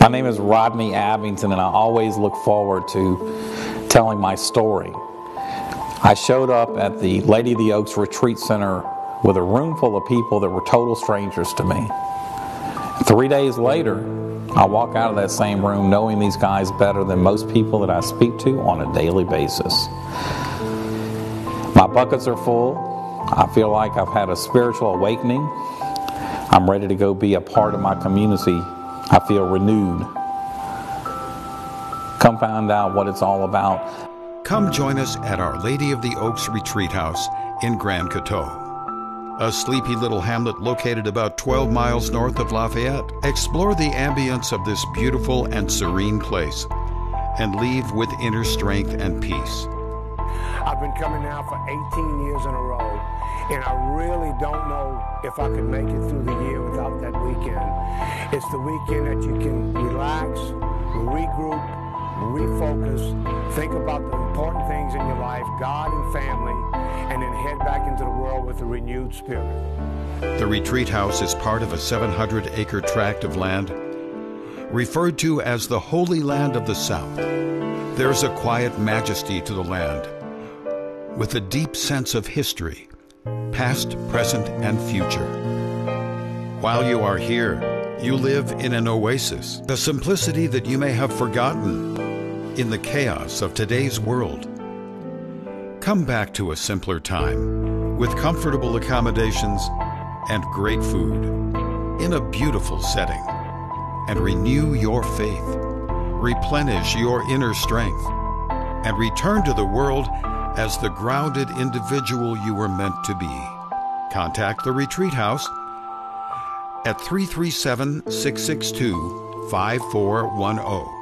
My name is Rodney Abington, and I always look forward to telling my story. I showed up at the Lady of the Oaks Retreat Center with a room full of people that were total strangers to me. Three days later, I walk out of that same room knowing these guys better than most people that I speak to on a daily basis. My buckets are full. I feel like I've had a spiritual awakening. I'm ready to go be a part of my community. I feel renewed. Come find out what it's all about. Come join us at Our Lady of the Oaks Retreat House in Grand Coteau a sleepy little hamlet located about 12 miles north of Lafayette. Explore the ambience of this beautiful and serene place and leave with inner strength and peace. I've been coming now for 18 years in a row, and I really don't know if I could make it through the year without that weekend. It's the weekend that you can relax, regroup, refocus, think about the important things in your life, God and family, and then head back into the world with a renewed spirit. The retreat house is part of a 700 acre tract of land referred to as the Holy Land of the South. There's a quiet majesty to the land with a deep sense of history, past, present, and future. While you are here, you live in an oasis, a simplicity that you may have forgotten in the chaos of today's world. Come back to a simpler time with comfortable accommodations and great food in a beautiful setting and renew your faith, replenish your inner strength, and return to the world as the grounded individual you were meant to be. Contact the Retreat House at 337 662 5410